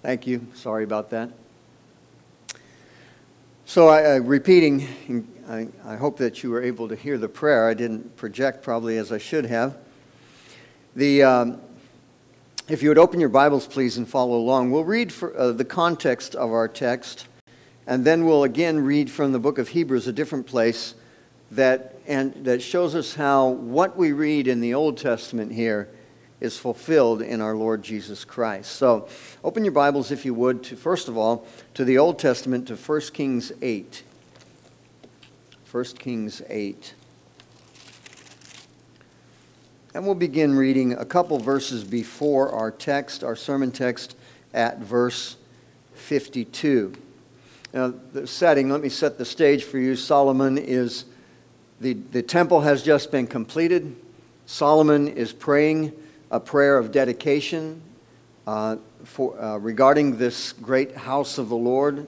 Thank you. Sorry about that. So, I, uh, repeating, I, I, hope that you were able to hear the prayer. I didn't project probably as I should have. The, um, if you would open your Bibles, please, and follow along, we'll read for, uh, the context of our text, and then we'll again read from the book of Hebrews, a different place that, and, that shows us how what we read in the Old Testament here is fulfilled in our Lord Jesus Christ. So open your Bibles, if you would, to, first of all, to the Old Testament, to 1 Kings 8. 1 Kings 8. And we'll begin reading a couple verses before our text, our sermon text, at verse 52. Now, the setting, let me set the stage for you. Solomon is, the, the temple has just been completed. Solomon is praying a prayer of dedication uh, for, uh, regarding this great house of the Lord.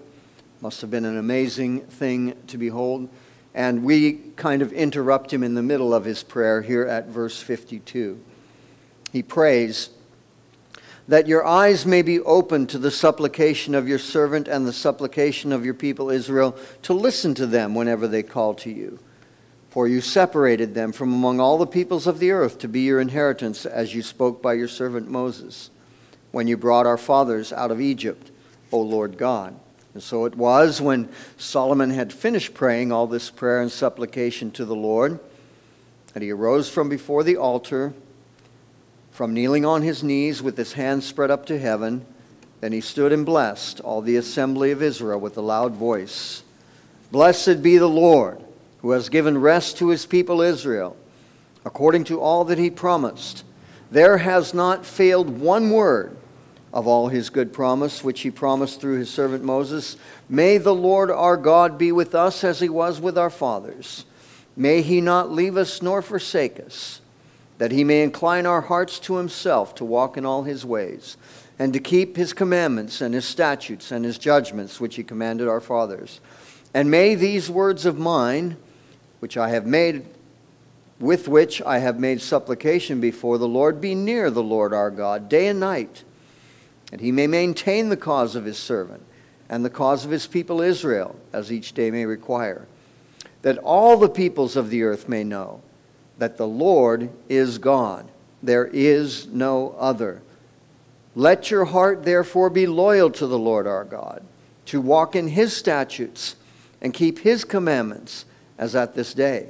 Must have been an amazing thing to behold. And we kind of interrupt him in the middle of his prayer here at verse 52. He prays, That your eyes may be open to the supplication of your servant and the supplication of your people Israel, to listen to them whenever they call to you for you separated them from among all the peoples of the earth to be your inheritance, as you spoke by your servant Moses, when you brought our fathers out of Egypt, O Lord God. And so it was when Solomon had finished praying all this prayer and supplication to the Lord, that he arose from before the altar, from kneeling on his knees with his hands spread up to heaven. Then he stood and blessed all the assembly of Israel with a loud voice Blessed be the Lord who has given rest to his people Israel, according to all that he promised. There has not failed one word of all his good promise, which he promised through his servant Moses. May the Lord our God be with us as he was with our fathers. May he not leave us nor forsake us, that he may incline our hearts to himself to walk in all his ways, and to keep his commandments and his statutes and his judgments, which he commanded our fathers. And may these words of mine, which I have made, with which I have made supplication before the Lord, be near the Lord our God day and night, that he may maintain the cause of his servant and the cause of his people Israel, as each day may require, that all the peoples of the earth may know that the Lord is God. There is no other. Let your heart therefore be loyal to the Lord our God, to walk in his statutes and keep his commandments as at this day.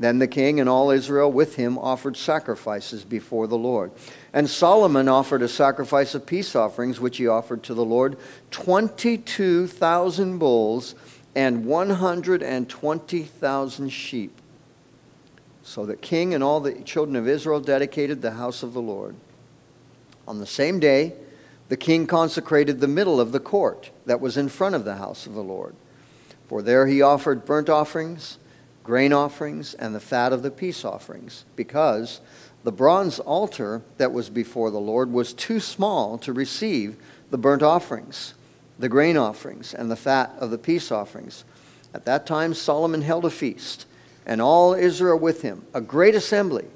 Then the king and all Israel with him offered sacrifices before the Lord. And Solomon offered a sacrifice of peace offerings, which he offered to the Lord 22,000 bulls and 120,000 sheep. So the king and all the children of Israel dedicated the house of the Lord. On the same day, the king consecrated the middle of the court that was in front of the house of the Lord for there he offered burnt offerings, grain offerings, and the fat of the peace offerings, because the bronze altar that was before the Lord was too small to receive the burnt offerings, the grain offerings, and the fat of the peace offerings. At that time, Solomon held a feast, and all Israel with him, a great assembly,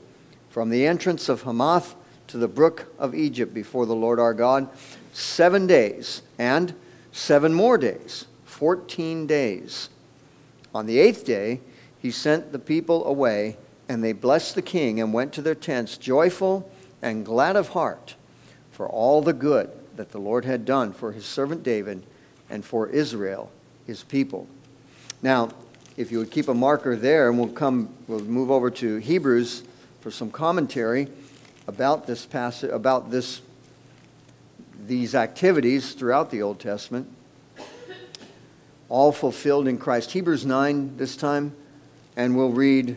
from the entrance of Hamath to the brook of Egypt before the Lord our God, seven days, and seven more days 14 days. On the eighth day, he sent the people away, and they blessed the king and went to their tents, joyful and glad of heart for all the good that the Lord had done for his servant David and for Israel, his people. Now, if you would keep a marker there, and we'll come, we'll move over to Hebrews for some commentary about this passage, about this, these activities throughout the Old Testament all fulfilled in Christ. Hebrews 9 this time, and we'll read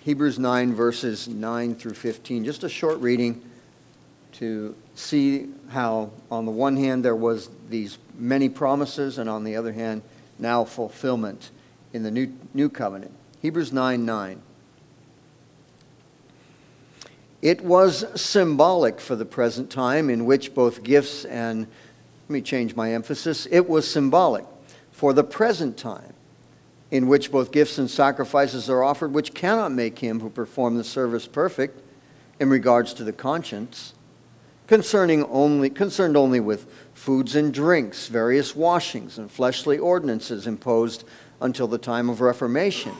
Hebrews 9, verses 9 through 15. Just a short reading to see how, on the one hand, there was these many promises, and on the other hand, now fulfillment in the new, new covenant. Hebrews 9 9. It was symbolic for the present time in which both gifts and, let me change my emphasis, it was symbolic for the present time, in which both gifts and sacrifices are offered, which cannot make him who performed the service perfect in regards to the conscience. concerning only, concerned only with foods and drinks, various washings, and fleshly ordinances imposed until the time of Reformation.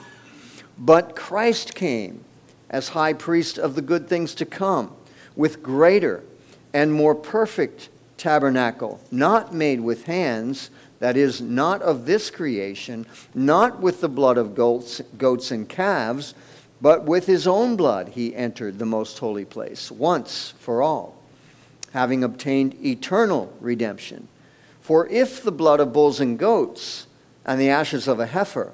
But Christ came as high priest of the good things to come, with greater and more perfect tabernacle, not made with hands, that is, not of this creation, not with the blood of goats, goats and calves, but with his own blood he entered the most holy place, once for all having obtained eternal redemption. For if the blood of bulls and goats and the ashes of a heifer,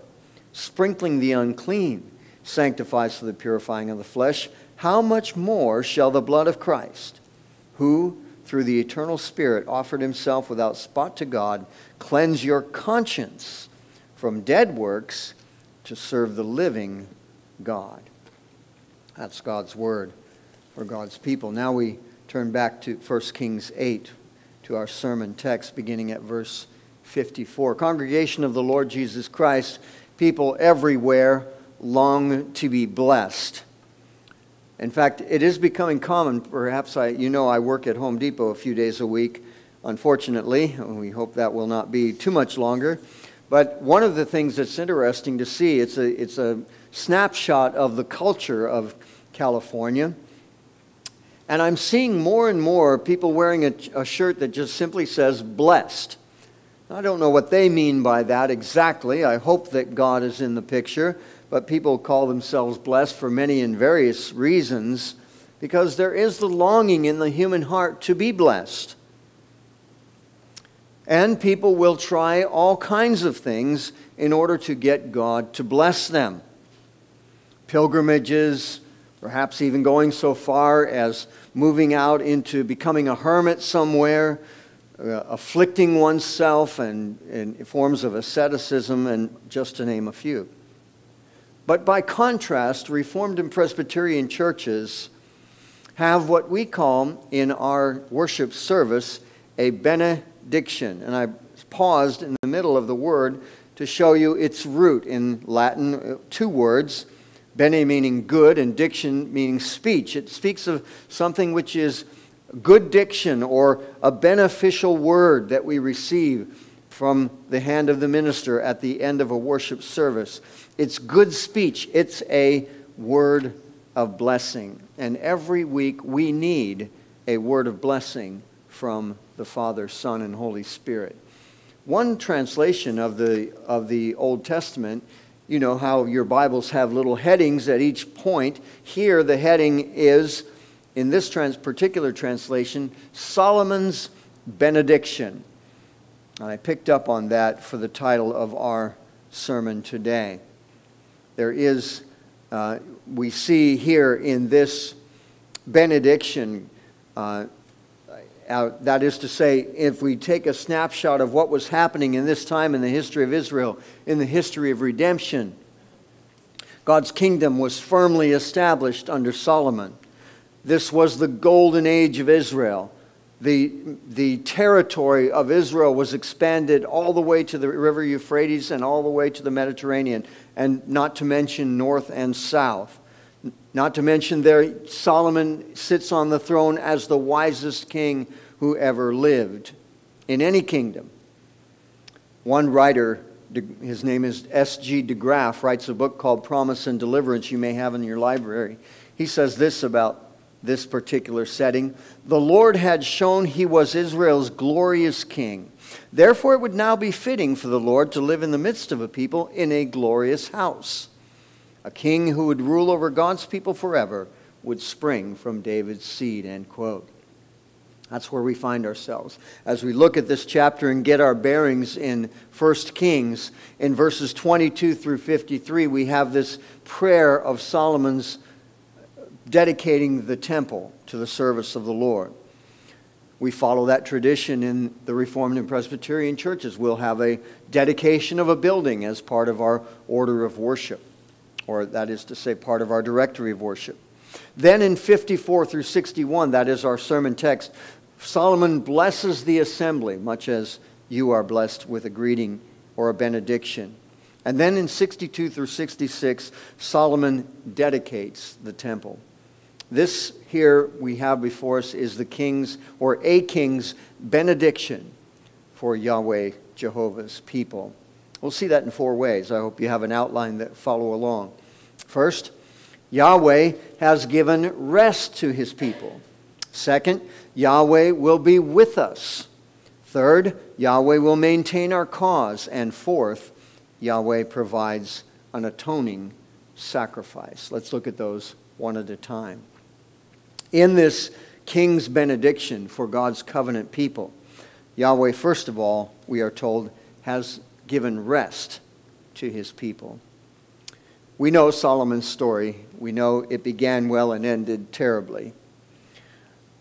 sprinkling the unclean, sanctifies for the purifying of the flesh, how much more shall the blood of Christ, who through the eternal Spirit offered himself without spot to God, cleanse your conscience from dead works to serve the living God? That's God's word for God's people. Now we turn back to 1 Kings 8 to our sermon text beginning at verse 54. Congregation of the Lord Jesus Christ, people everywhere long to be blessed. In fact, it is becoming common. Perhaps I, you know I work at Home Depot a few days a week. Unfortunately, we hope that will not be too much longer. But one of the things that's interesting to see, it's a, it's a snapshot of the culture of California. And I'm seeing more and more people wearing a, a shirt that just simply says blessed. I don't know what they mean by that exactly. I hope that God is in the picture, but people call themselves blessed for many and various reasons because there is the longing in the human heart to be blessed. And people will try all kinds of things in order to get God to bless them. Pilgrimages, perhaps even going so far as moving out into becoming a hermit somewhere, uh, afflicting oneself, and, and forms of asceticism, and just to name a few. But by contrast, Reformed and Presbyterian churches have what we call in our worship service a benediction. And I paused in the middle of the word to show you its root in Latin, uh, two words Bene meaning good, and diction meaning speech. It speaks of something which is good diction or a beneficial word that we receive from the hand of the minister at the end of a worship service. It's good speech, it's a word of blessing. And every week we need a word of blessing from the Father, Son, and Holy Spirit. One translation of the, of the Old Testament you know how your Bibles have little headings at each point. Here, the heading is, in this trans- particular translation, Solomon's benediction. And I picked up on that for the title of our sermon today. There is, uh, we see here in this benediction, uh, uh, that is to say, if we take a snapshot of what was happening in this time in the history of Israel, in the history of redemption, God's kingdom was firmly established under Solomon. This was the golden age of Israel. The, the territory of Israel was expanded all the way to the river Euphrates and all the way to the Mediterranean, and not to mention north and south. Not to mention, there Solomon sits on the throne as the wisest king who ever lived in any kingdom. One writer, his name is S.G. de Graaf, writes a book called Promise and Deliverance you may have in your library. He says this about this particular setting The Lord had shown he was Israel's glorious king. Therefore, it would now be fitting for the Lord to live in the midst of a people in a glorious house. A king who would rule over God's people forever would spring from David's seed, end quote. That's where we find ourselves. As we look at this chapter and get our bearings in 1 Kings, in verses 22 through 53, we have this prayer of Solomon's dedicating the temple to the service of the Lord. We follow that tradition in the Reformed and Presbyterian churches. We'll have a dedication of a building as part of our order of worship or that is to say, part of our directory of worship. Then in 54 through 61, that is our sermon text, Solomon blesses the assembly, much as you are blessed with a greeting or a benediction. And then in 62 through 66, Solomon dedicates the temple. This here we have before us is the king's or a king's benediction for Yahweh, Jehovah's people. We'll see that in four ways. I hope you have an outline that follow along. First, Yahweh has given rest to his people. Second, Yahweh will be with us. Third, Yahweh will maintain our cause. And fourth, Yahweh provides an atoning sacrifice. Let's look at those one at a time. In this king's benediction for God's covenant people, Yahweh, first of all, we are told, has given rest to his people. We know Solomon's story. We know it began well and ended terribly.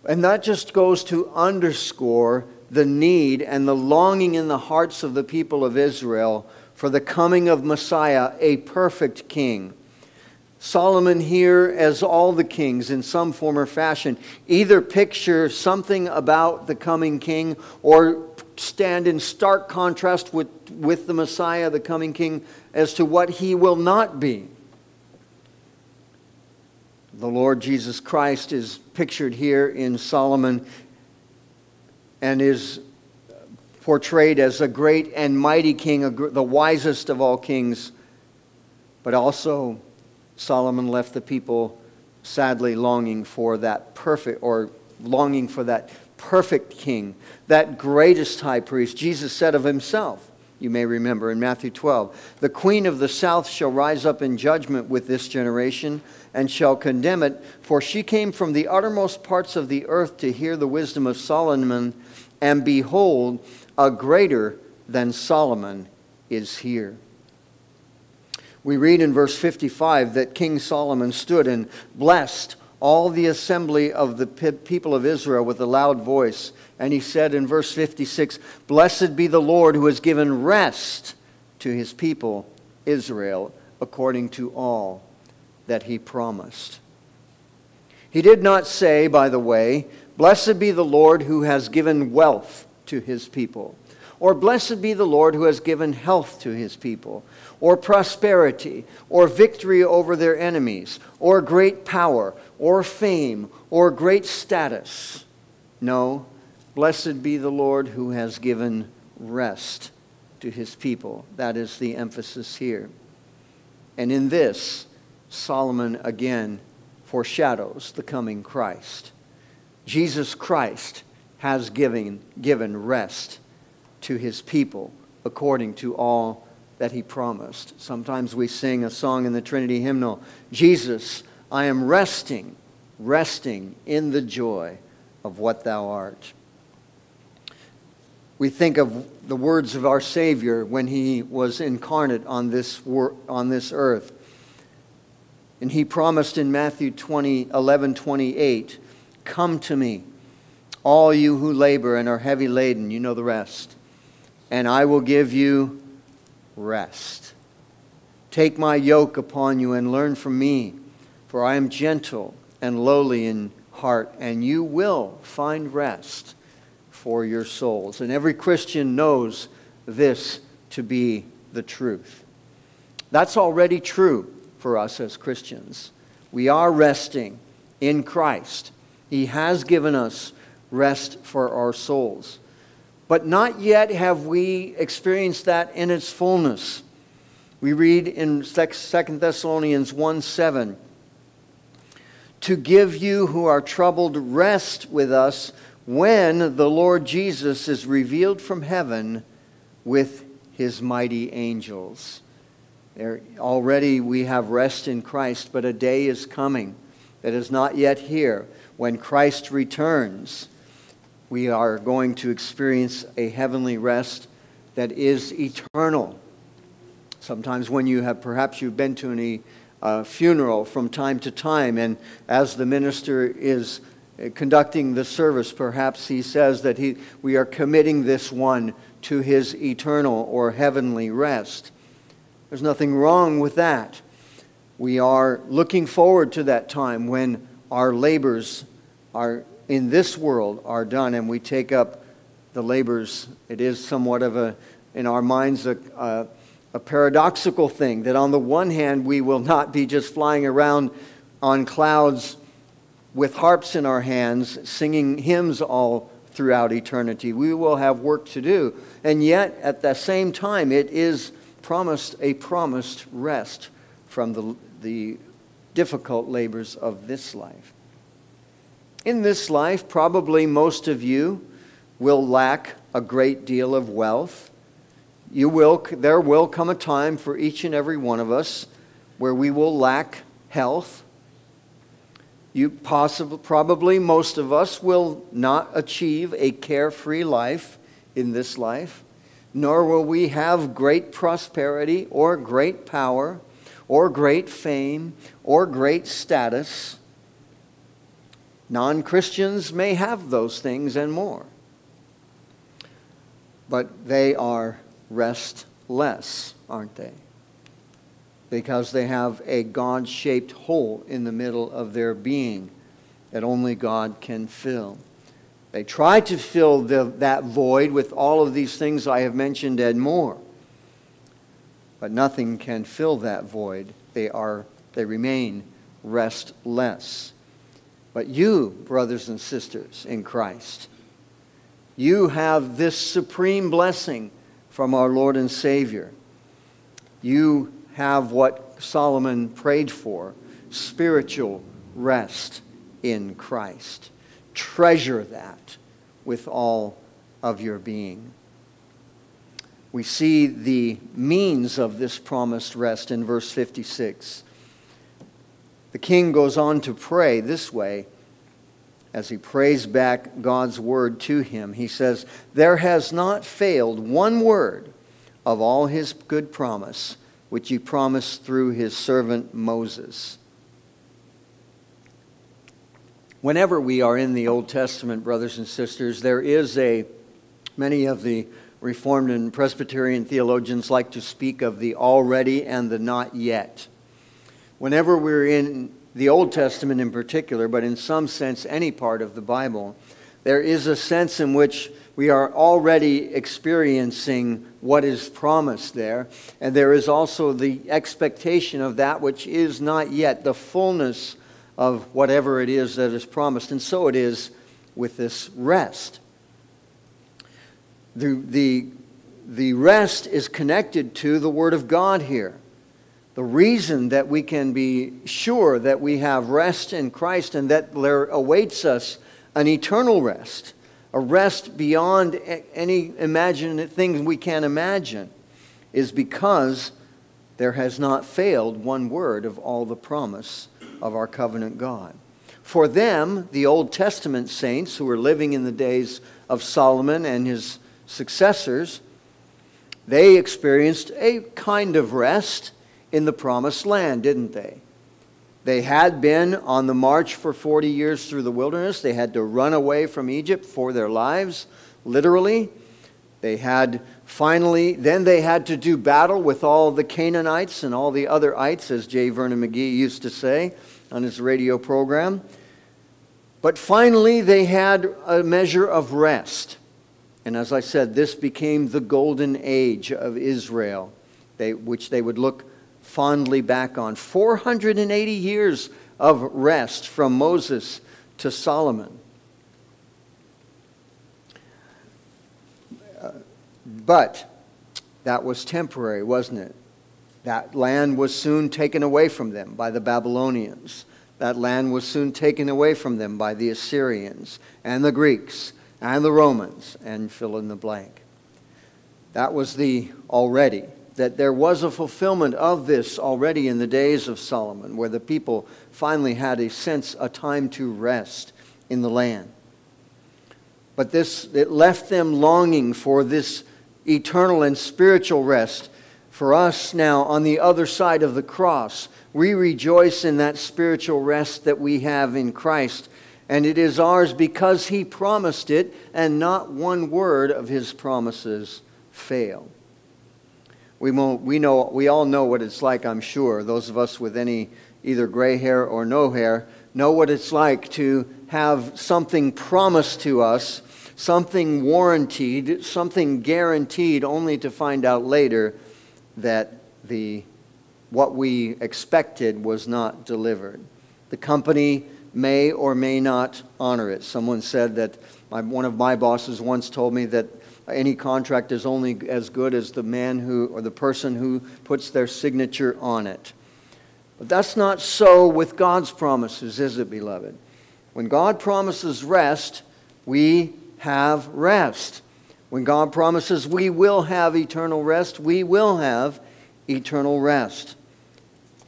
And that just goes to underscore the need and the longing in the hearts of the people of Israel for the coming of Messiah, a perfect king. Solomon here, as all the kings in some form or fashion, either picture something about the coming king or stand in stark contrast with, with the Messiah, the coming king, as to what he will not be. The Lord Jesus Christ is pictured here in Solomon and is portrayed as a great and mighty king, the wisest of all kings. But also, Solomon left the people sadly longing for that perfect, or longing for that perfect king, that greatest high priest. Jesus said of himself, you may remember in Matthew 12, the queen of the south shall rise up in judgment with this generation and shall condemn it, for she came from the uttermost parts of the earth to hear the wisdom of Solomon, and behold, a greater than Solomon is here. We read in verse 55 that King Solomon stood and blessed all the assembly of the people of Israel with a loud voice. And he said in verse 56 Blessed be the Lord who has given rest to his people, Israel, according to all that he promised. He did not say, by the way, Blessed be the Lord who has given wealth to his people, or Blessed be the Lord who has given health to his people, or prosperity, or victory over their enemies, or great power, or fame, or great status. No, blessed be the Lord who has given rest to his people. That is the emphasis here. And in this, Solomon again foreshadows the coming Christ. Jesus Christ has given, given rest to his people according to all that he promised. Sometimes we sing a song in the Trinity hymnal Jesus, I am resting, resting in the joy of what thou art. We think of the words of our Savior when he was incarnate on this, on this earth. And he promised in Matthew 20, 11 28, Come to me, all you who labor and are heavy laden, you know the rest, and I will give you rest. Take my yoke upon you and learn from me, for I am gentle and lowly in heart, and you will find rest for your souls. And every Christian knows this to be the truth. That's already true for us as Christians. We are resting in Christ. He has given us rest for our souls. But not yet have we experienced that in its fullness. We read in 2 Thessalonians 1 7 to give you who are troubled rest with us when the Lord Jesus is revealed from heaven with his mighty angels. There, already we have rest in Christ, but a day is coming that is not yet here. When Christ returns, we are going to experience a heavenly rest that is eternal. Sometimes, when you have perhaps you've been to any uh, funeral from time to time, and as the minister is uh, conducting the service, perhaps he says that he, we are committing this one to his eternal or heavenly rest. There's nothing wrong with that. We are looking forward to that time when our labors are in this world are done and we take up the labors. It is somewhat of a, in our minds, a, a, a paradoxical thing that on the one hand, we will not be just flying around on clouds with harps in our hands, singing hymns all throughout eternity. We will have work to do. And yet, at the same time, it is promised a promised rest from the, the difficult labors of this life. In this life, probably most of you will lack a great deal of wealth. You will, there will come a time for each and every one of us where we will lack health. You possibly, probably most of us will not achieve a carefree life in this life, nor will we have great prosperity or great power or great fame or great status. Non Christians may have those things and more, but they are restless, aren't they? Because they have a God shaped hole in the middle of their being that only God can fill. They try to fill the, that void with all of these things I have mentioned and more. But nothing can fill that void. They, are, they remain restless. But you, brothers and sisters in Christ, you have this supreme blessing from our Lord and Savior. You have what Solomon prayed for spiritual rest in Christ. Treasure that with all of your being. We see the means of this promised rest in verse 56. The king goes on to pray this way as he prays back God's word to him. He says, There has not failed one word of all his good promise, which he promised through his servant Moses. Whenever we are in the Old Testament, brothers and sisters, there is a, many of the Reformed and Presbyterian theologians like to speak of the already and the not yet. Whenever we're in the Old Testament in particular, but in some sense, any part of the Bible, there is a sense in which we are already experiencing what is promised there. And there is also the expectation of that which is not yet, the fullness of whatever it is that is promised. And so it is with this rest. The, the, the rest is connected to the Word of God here the reason that we can be sure that we have rest in Christ and that there awaits us an eternal rest, a rest beyond any imagined things we can imagine, is because there has not failed one word of all the promise of our covenant God. For them, the Old Testament saints who were living in the days of Solomon and his successors, they experienced a kind of rest in the promised land, didn't they? They had been on the march for 40 years through the wilderness. They had to run away from Egypt for their lives, literally. They had finally, then they had to do battle with all the Canaanites and all the other ites, as J. Vernon McGee used to say on his radio program. But finally, they had a measure of rest. And as I said, this became the golden age of Israel, they, which they would look fondly back on. 480 years of rest from Moses to Solomon. Uh, but that was temporary, wasn't it? That land was soon taken away from them by the Babylonians. That land was soon taken away from them by the Assyrians and the Greeks and the Romans, and fill in the blank. That was the already that there was a fulfillment of this already in the days of Solomon, where the people finally had a sense, a time to rest in the land. But this, it left them longing for this eternal and spiritual rest. For us now, on the other side of the cross, we rejoice in that spiritual rest that we have in Christ. And it is ours because He promised it, and not one word of His promises failed. We, we, know, we all know what it's like, I'm sure. Those of us with any either gray hair or no hair know what it's like to have something promised to us, something warranted, something guaranteed, only to find out later that the, what we expected was not delivered. The company may or may not honor it. Someone said that my, one of my bosses once told me that any contract is only as good as the man who or the person who puts their signature on it. But that's not so with God's promises, is it, beloved? When God promises rest, we have rest. When God promises we will have eternal rest, we will have eternal rest.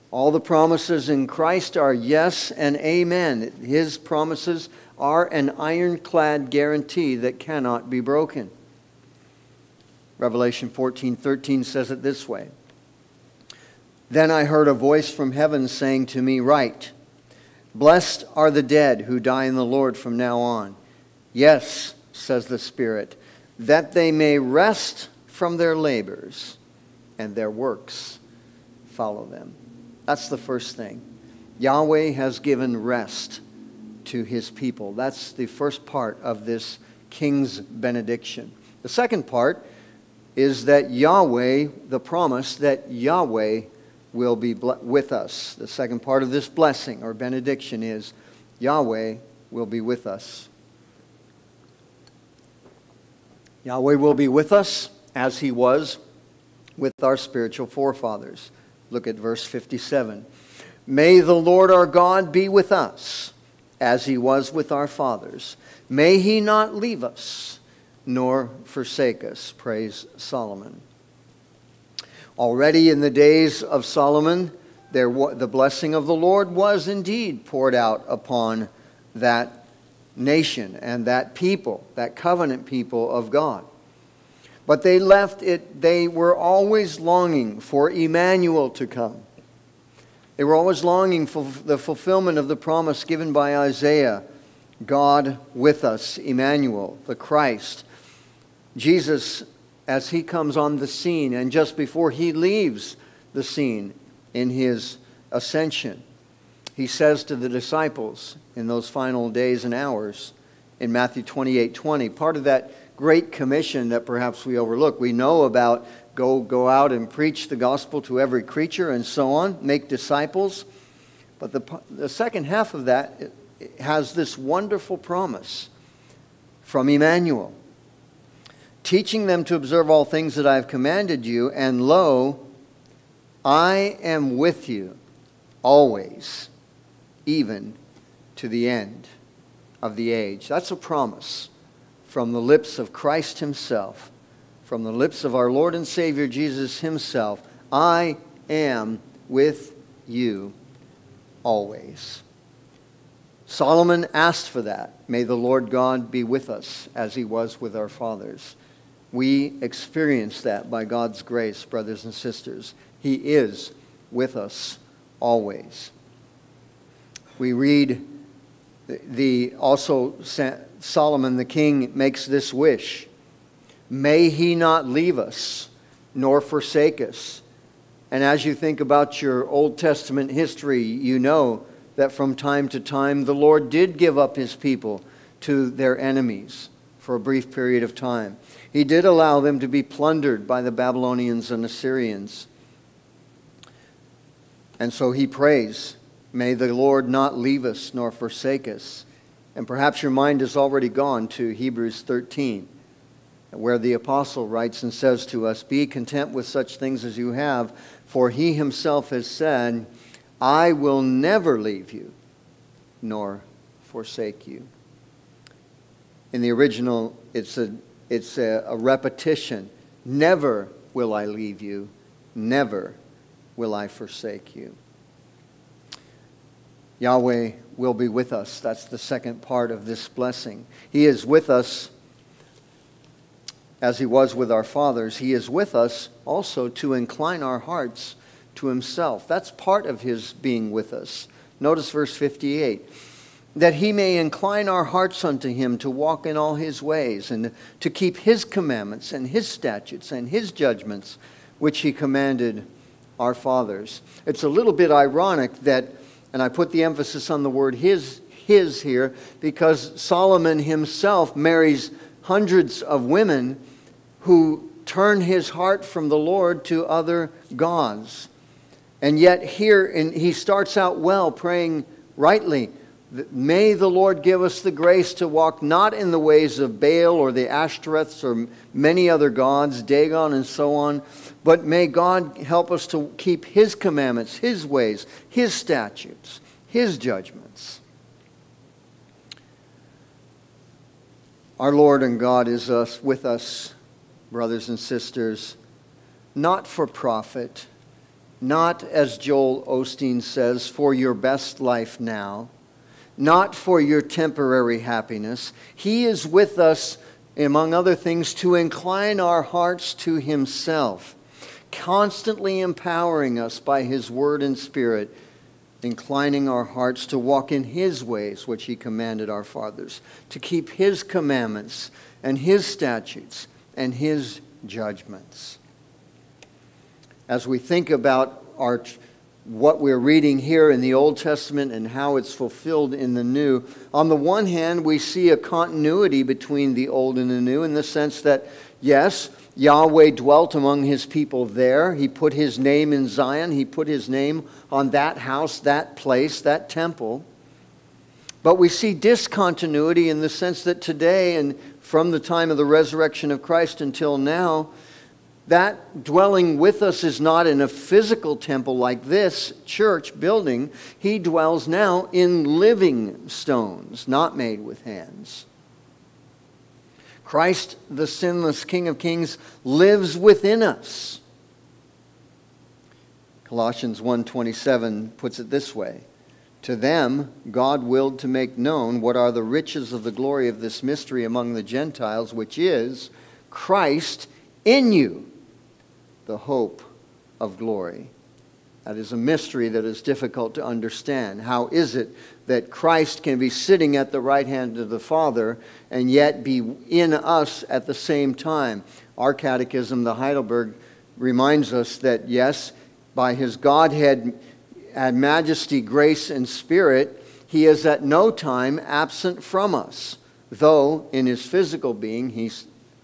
All the promises in Christ are yes and amen. His promises are an ironclad guarantee that cannot be broken. Revelation 14:13 says it this way. Then I heard a voice from heaven saying to me, Write, Blessed are the dead who die in the Lord from now on. Yes, says the Spirit, that they may rest from their labors and their works follow them. That's the first thing. Yahweh has given rest to his people. That's the first part of this king's benediction. The second part is that Yahweh, the promise that Yahweh will be with us. The second part of this blessing or benediction is Yahweh will be with us. Yahweh will be with us as he was with our spiritual forefathers. Look at verse 57. May the Lord our God be with us as he was with our fathers. May he not leave us nor forsake us. Praise Solomon. Already in the days of Solomon, there, the blessing of the Lord was indeed poured out upon that nation and that people, that covenant people of God. But they left it, they were always longing for Emmanuel to come. They were always longing for the fulfillment of the promise given by Isaiah God with us, Emmanuel, the Christ, Jesus, as he comes on the scene, and just before he leaves the scene in his ascension, he says to the disciples in those final days and hours in Matthew 28 20, part of that great commission that perhaps we overlook. We know about go, go out and preach the gospel to every creature and so on, make disciples. But the, the second half of that has this wonderful promise from Emmanuel teaching them to observe all things that I have commanded you, and lo, I am with you always, even to the end of the age. That's a promise from the lips of Christ Himself, from the lips of our Lord and Savior Jesus Himself. I am with you always. Solomon asked for that. May the Lord God be with us as he was with our fathers. We experience that by God's grace, brothers and sisters. He is with us always. We read the also Solomon the king makes this wish. May he not leave us nor forsake us. And as you think about your Old Testament history, you know that from time to time the Lord did give up his people to their enemies for a brief period of time. He did allow them to be plundered by the Babylonians and Assyrians. And so he prays, May the Lord not leave us nor forsake us. And perhaps your mind has already gone to Hebrews 13, where the apostle writes and says to us, Be content with such things as you have, for he himself has said, I will never leave you nor forsake you. In the original, it's a it's a, a repetition. Never will I leave you. Never will I forsake you. Yahweh will be with us. That's the second part of this blessing. He is with us as he was with our fathers. He is with us also to incline our hearts to himself. That's part of his being with us. Notice verse 58 that he may incline our hearts unto him to walk in all his ways and to keep his commandments and his statutes and his judgments, which he commanded our fathers. It's a little bit ironic that, and I put the emphasis on the word his, his here, because Solomon himself marries hundreds of women who turn his heart from the Lord to other gods. And yet, here in, he starts out well, praying rightly May the Lord give us the grace to walk not in the ways of Baal or the Ashtoreths or many other gods, Dagon and so on, but may God help us to keep His commandments, His ways, His statutes, His judgments. Our Lord and God is us, with us, brothers and sisters, not for profit, not, as Joel Osteen says, for your best life now not for your temporary happiness. He is with us, among other things, to incline our hearts to Himself, constantly empowering us by His Word and Spirit, inclining our hearts to walk in His ways, which He commanded our fathers, to keep His commandments and His statutes and His judgments. As we think about our what we're reading here in the Old Testament and how it's fulfilled in the New. On the one hand, we see a continuity between the Old and the New in the sense that, yes, Yahweh dwelt among his people there. He put his name in Zion, he put his name on that house, that place, that temple. But we see discontinuity in the sense that today and from the time of the resurrection of Christ until now, that dwelling with us is not in a physical temple like this church building. He dwells now in living stones, not made with hands. Christ, the sinless King of Kings, lives within us. Colossians 1:27 puts it this way: To them God willed to make known what are the riches of the glory of this mystery among the Gentiles, which is Christ in you the hope of glory. That is a mystery that is difficult to understand. How is it that Christ can be sitting at the right hand of the Father and yet be in us at the same time? Our catechism, the Heidelberg, reminds us that yes, by his Godhead and majesty, grace, and spirit, he is at no time absent from us, though in his physical being he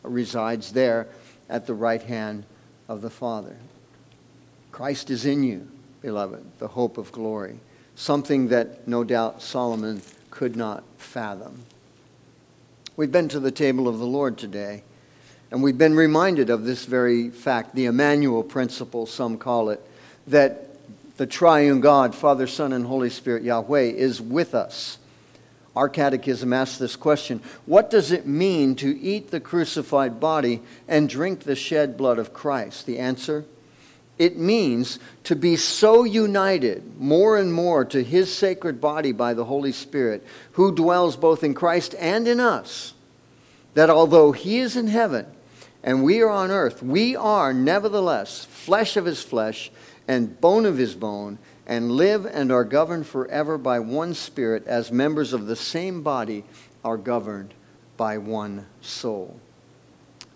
resides there at the right hand of the Father. Christ is in you, beloved, the hope of glory, something that no doubt Solomon could not fathom. We've been to the table of the Lord today, and we've been reminded of this very fact, the Emmanuel principle, some call it, that the triune God, Father, Son, and Holy Spirit, Yahweh, is with us our catechism asks this question What does it mean to eat the crucified body and drink the shed blood of Christ? The answer it means to be so united more and more to his sacred body by the Holy Spirit, who dwells both in Christ and in us, that although he is in heaven and we are on earth, we are nevertheless flesh of his flesh and bone of his bone and live and are governed forever by one Spirit, as members of the same body are governed by one soul.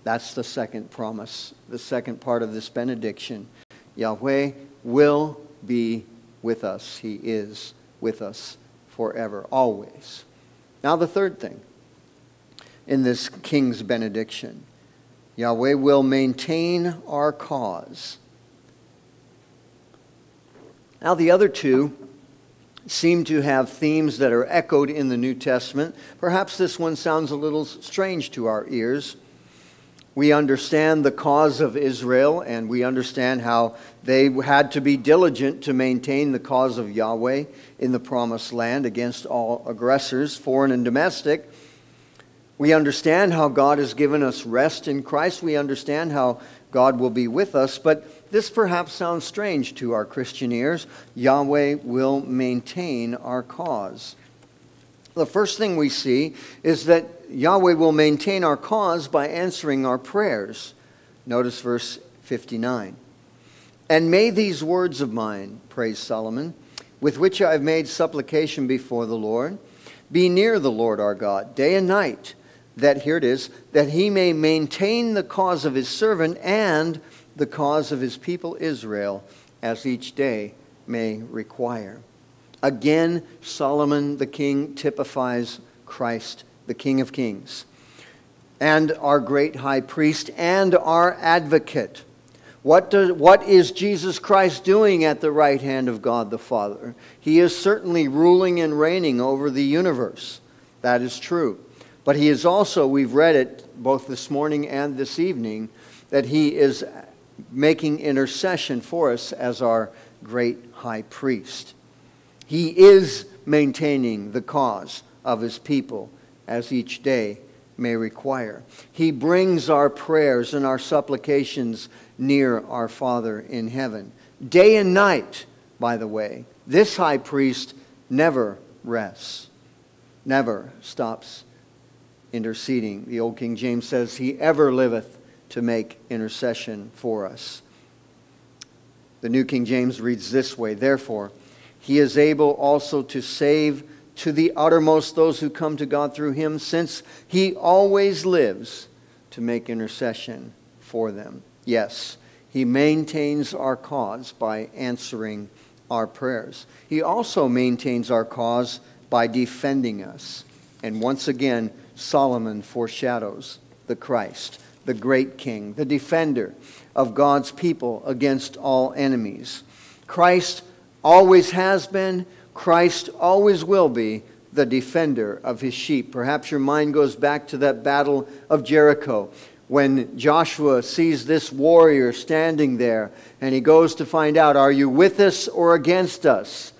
That's the second promise, the second part of this benediction. Yahweh will be with us. He is with us forever, always. Now, the third thing in this king's benediction Yahweh will maintain our cause now, the other two seem to have themes that are echoed in the New Testament. Perhaps this one sounds a little strange to our ears. We understand the cause of Israel, and we understand how they had to be diligent to maintain the cause of Yahweh in the promised land against all aggressors, foreign and domestic. We understand how God has given us rest in Christ. We understand how God will be with us, but this perhaps sounds strange to our Christian ears. Yahweh will maintain our cause. The first thing we see is that Yahweh will maintain our cause by answering our prayers. Notice verse 59. And may these words of mine, prays Solomon, with which I have made supplication before the Lord, be near the Lord our God, day and night, that, here it is, that he may maintain the cause of his servant and the cause of his people Israel as each day may require. Again, Solomon the king typifies Christ, the King of Kings, and our great high priest and our advocate, What, does, what is Jesus Christ doing at the right hand of God the Father? He is certainly ruling and reigning over the universe. That is true. But he is also, we've read it both this morning and this evening, that he is making intercession for us as our great high priest. He is maintaining the cause of his people as each day may require. He brings our prayers and our supplications near our Father in heaven. Day and night, by the way, this high priest never rests, never stops interceding. The old King James says, He ever liveth to make intercession for us. The New King James reads this way Therefore, He is able also to save to the uttermost those who come to God through Him, since He always lives to make intercession for them. Yes, He maintains our cause by answering our prayers. He also maintains our cause by defending us. And once again, Solomon foreshadows the Christ, the great king, the defender of God's people against all enemies. Christ always has been, Christ always will be the defender of his sheep. Perhaps your mind goes back to that battle of Jericho when Joshua sees this warrior standing there and he goes to find out, Are you with us or against us?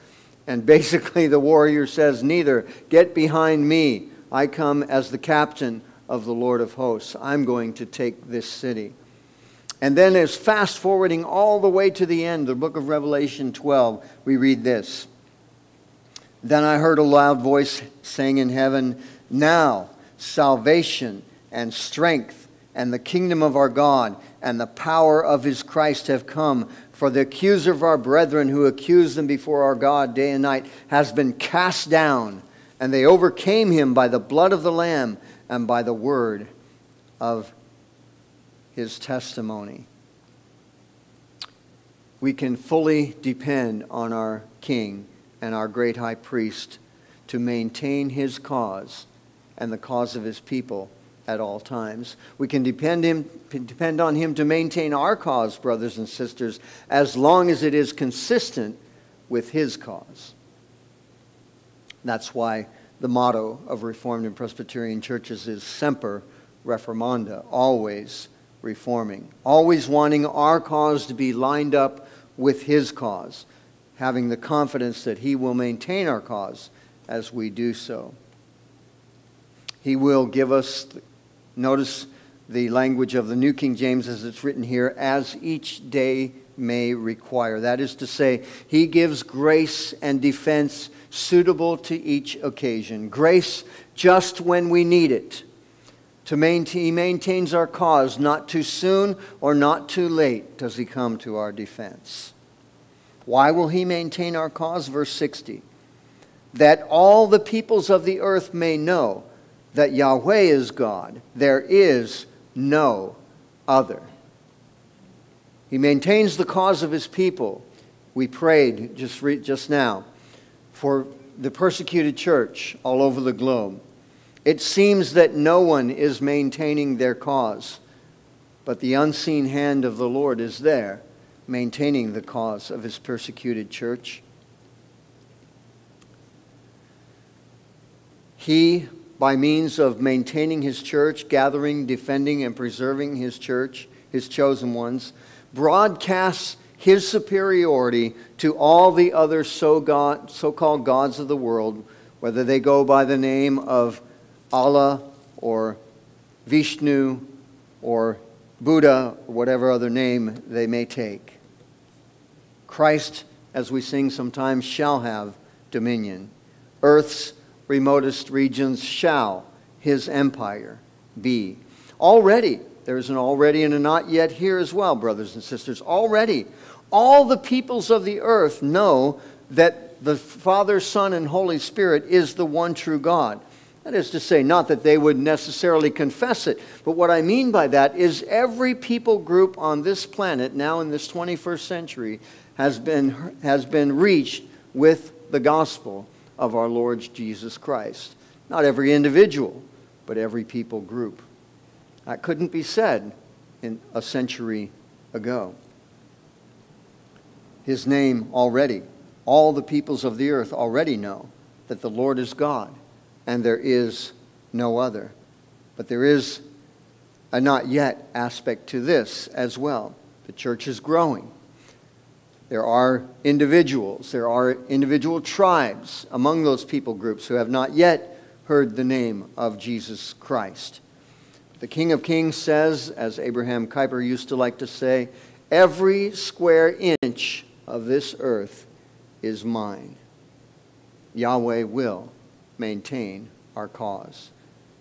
And basically, the warrior says, Neither. Get behind me. I come as the captain of the Lord of hosts. I'm going to take this city. And then, as fast forwarding all the way to the end, the book of Revelation 12, we read this. Then I heard a loud voice saying in heaven, Now salvation and strength and the kingdom of our God and the power of his Christ have come. For the accuser of our brethren who accused them before our God day and night has been cast down and they overcame him by the blood of the Lamb and by the word of his testimony. We can fully depend on our King and our great high priest to maintain his cause and the cause of his people at all times. We can depend, him, depend on him to maintain our cause, brothers and sisters, as long as it is consistent with his cause. That's why the motto of Reformed and Presbyterian churches is Semper Reformanda, always reforming, always wanting our cause to be lined up with His cause, having the confidence that He will maintain our cause as we do so. He will give us, notice the language of the New King James as it's written here, as each day may require. That is to say, He gives grace and defense suitable to each occasion. Grace just when we need it. To maintain, he maintains our cause. Not too soon or not too late does he come to our defense. Why will he maintain our cause? Verse 60. That all the peoples of the earth may know that Yahweh is God. There is no other. He maintains the cause of his people. We prayed just, re- just now for the persecuted church all over the globe. It seems that no one is maintaining their cause, but the unseen hand of the Lord is there, maintaining the cause of his persecuted church. He, by means of maintaining his church, gathering, defending, and preserving his church, his chosen ones, broadcasts his superiority to all the other so called gods of the world, whether they go by the name of Allah or Vishnu or Buddha or whatever other name they may take. Christ, as we sing sometimes, shall have dominion. Earth's remotest regions shall his empire be. Already, there's an already and a not yet here as well, brothers and sisters. Already, all the peoples of the earth know that the Father, Son, and Holy Spirit is the one true God. That is to say, not that they would necessarily confess it, but what I mean by that is every people group on this planet, now in this 21st century, has been, has been reached with the gospel of our Lord Jesus Christ. Not every individual, but every people group. That couldn't be said in a century ago. his name already. All the peoples of the earth already know that the Lord is God and there is no other. But there is a not yet aspect to this as well. The church is growing. There are individuals, there are individual tribes among those people groups who have not yet heard the name of Jesus Christ. The King of Kings says, as Abraham Kuyper used to like to say, every square inch of this earth is mine. Yahweh will maintain our cause.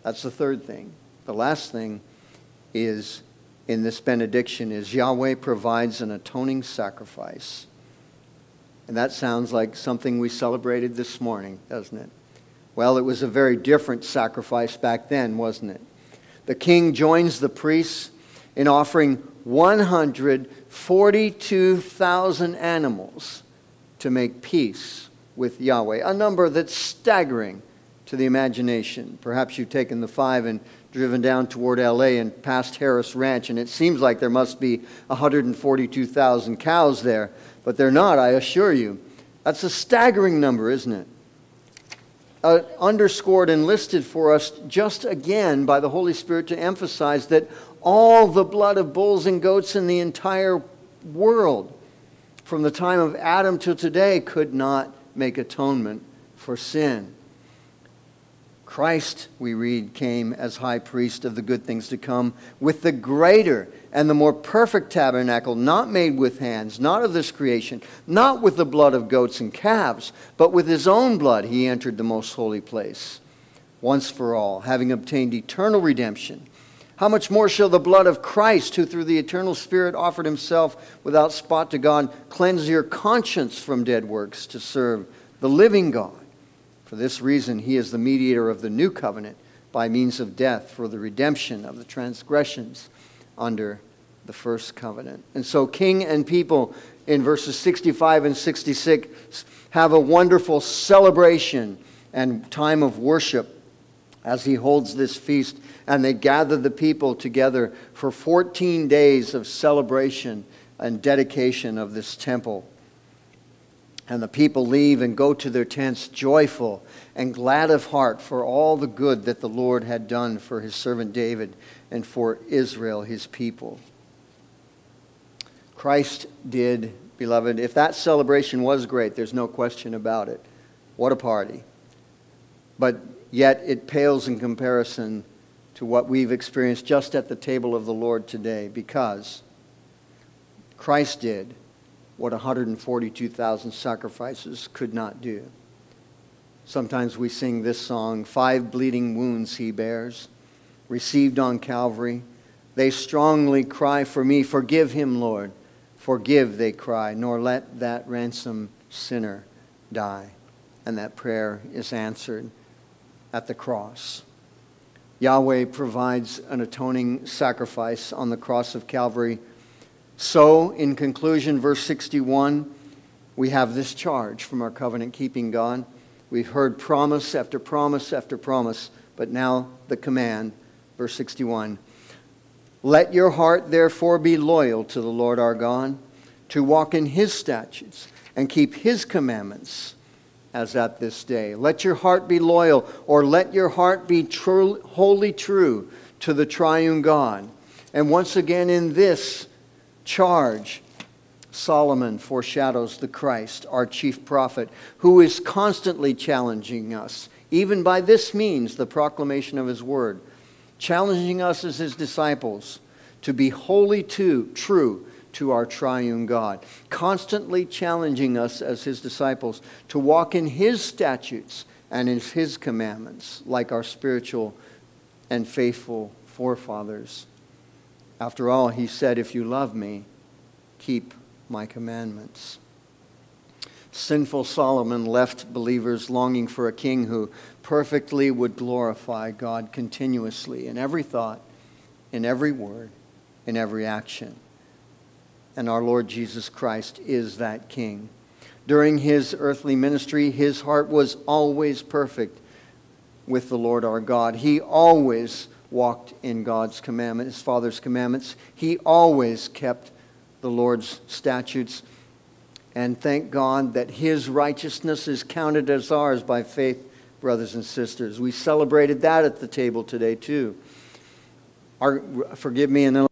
That's the third thing. The last thing is in this benediction is Yahweh provides an atoning sacrifice. And that sounds like something we celebrated this morning, doesn't it? Well, it was a very different sacrifice back then, wasn't it? The king joins the priests in offering 142,000 animals to make peace with Yahweh, a number that's staggering to the imagination. Perhaps you've taken the five and driven down toward LA and past Harris Ranch, and it seems like there must be 142,000 cows there, but they're not, I assure you. That's a staggering number, isn't it? Uh, underscored and listed for us just again by the Holy Spirit to emphasize that all the blood of bulls and goats in the entire world from the time of Adam till today could not make atonement for sin. Christ, we read, came as high priest of the good things to come with the greater and the more perfect tabernacle, not made with hands, not of this creation, not with the blood of goats and calves, but with his own blood he entered the most holy place, once for all, having obtained eternal redemption. How much more shall the blood of Christ, who through the eternal Spirit offered himself without spot to God, cleanse your conscience from dead works to serve the living God? For this reason, he is the mediator of the new covenant by means of death for the redemption of the transgressions under the first covenant. And so, king and people in verses 65 and 66 have a wonderful celebration and time of worship as he holds this feast. And they gather the people together for 14 days of celebration and dedication of this temple. And the people leave and go to their tents joyful and glad of heart for all the good that the Lord had done for his servant David and for Israel, his people. Christ did, beloved, if that celebration was great, there's no question about it. What a party. But yet it pales in comparison to what we've experienced just at the table of the Lord today because Christ did what 142,000 sacrifices could not do. Sometimes we sing this song Five bleeding wounds he bears, received on Calvary. They strongly cry for me, Forgive him, Lord. Forgive, they cry, nor let that ransom sinner die. And that prayer is answered at the cross. Yahweh provides an atoning sacrifice on the cross of Calvary so, in conclusion, verse 61, we have this charge from our covenant keeping God. We've heard promise after promise after promise, but now the command, verse 61. Let your heart therefore be loyal to the Lord our God, to walk in his statutes and keep his commandments as at this day. Let your heart be loyal, or let your heart be true, wholly true to the triune God. And once again, in this, charge, Solomon foreshadows the Christ, our chief prophet, who is constantly challenging us, even by this means, the proclamation of his word, challenging us as his disciples to be wholly to, true to our triune God, constantly challenging us as his disciples to walk in his statutes and in his commandments, like our spiritual and faithful forefathers. After all, he said, If you love me, keep my commandments. Sinful Solomon left believers longing for a king who perfectly would glorify God continuously in every thought, in every word, in every action. And our Lord Jesus Christ is that king. During his earthly ministry, his heart was always perfect with the Lord our God. He always walked in God's commandments, his Father's commandments. He always kept the Lord's statutes and thank God that his righteousness is counted as ours by faith, brothers and sisters. We celebrated that at the table today, too. Our, forgive me an